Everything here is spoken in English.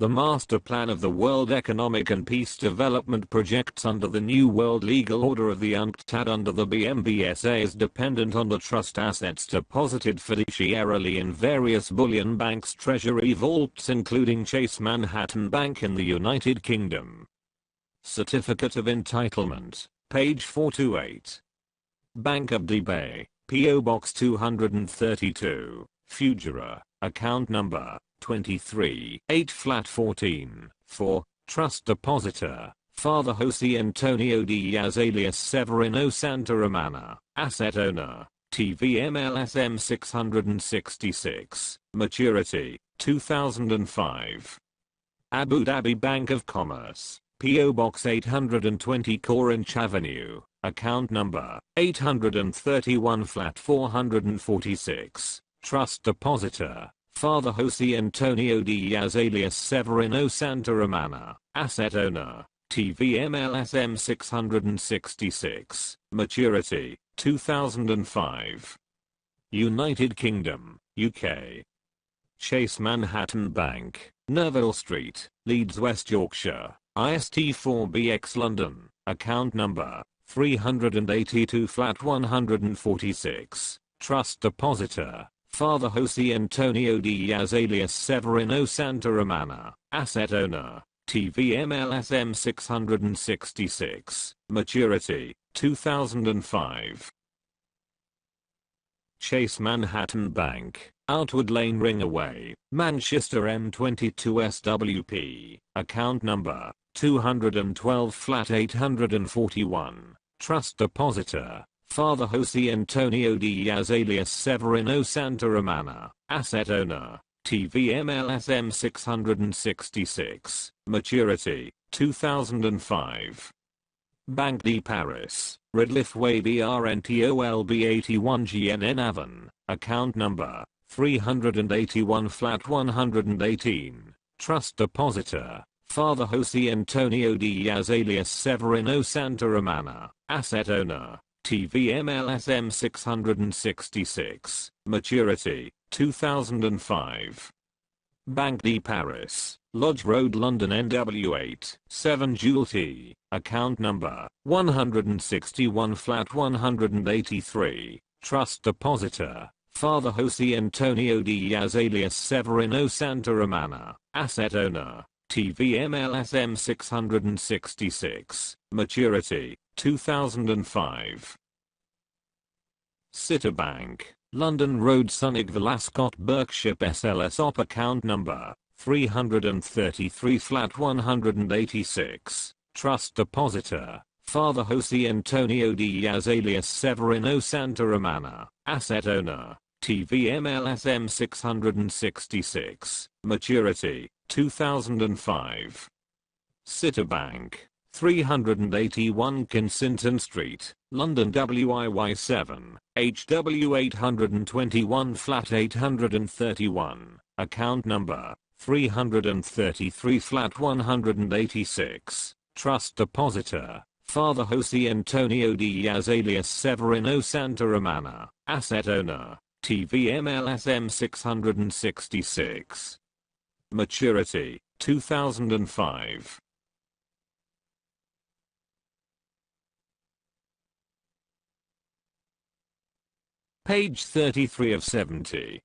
The master plan of the World Economic and Peace Development Projects under the New World Legal Order of the UNCTAD under the BMBSA is dependent on the trust assets deposited fiduciarily in various bullion banks treasury vaults including Chase Manhattan Bank in the United Kingdom. Certificate of Entitlement, page 428. Bank of Dubai, P.O. Box 232, Fujairah, account number 23, 8 flat 14, 4, Trust Depositor, Father Jose Antonio Diaz alias Severino Santa Romana, Asset Owner, TVMLSM 666, Maturity, 2005. Abu Dhabi Bank of Commerce, P.O. Box 820 Corinch Avenue, account number 831 flat 446, Trust Depositor, Father Jose Antonio Diaz alias Severino Santa Romana, Asset Owner, TVMLSM 666, Maturity, 2005. United Kingdom, UK. Chase Manhattan Bank, Neville Street, Leeds West Yorkshire, IST4BX London, account number 382 flat 146, Trust Depositor, Father Jose Antonio Diaz alias Severino Santa Romana, Asset Owner, TVMLSM 666, Maturity, 2005. Chase Manhattan Bank, Outwood Lane Ringway, Manchester M22 SWP, account number 212 flat 841, Trust Depositor, Father Jose Antonio Diaz alias Severino Santa Romana, Asset Owner, TVMLSM 666, Maturity, 2005. Bank de Paris, Redliff Way BRNTOLB 81 GNN Avon, account number 381 flat 118, Trust Depositor, Father Jose Antonio Diaz alias Severino Santa Romana, Asset Owner, TVMLSM 666, Maturity, 2005. Banque de Paris, Lodge Road London NW8, 7 Jewel T, account number 161 flat 183, Trust Depositor, Father Jose Antonio Diaz alias Severino Santa Romana, Asset Owner, TVMLSM 666, Maturity, 2005. Citibank, London Road Sunninghill Ascot Berkshire SLS op account number 333 flat 186, Trust Depositor, Father Jose Antonio Diaz alias Severino Santa Romana, Asset Owner, TVMLSM 666, Maturity, 2005. Citibank, 381 Kensington Street, London WIY7, HW 821 flat 831, account number 333 flat 186, Trust Depositor, Father Jose Antonio Diaz alias Severino Santa Romana, Asset Owner, TVMLSM 666. Maturity, 2005. Page 33 of 70.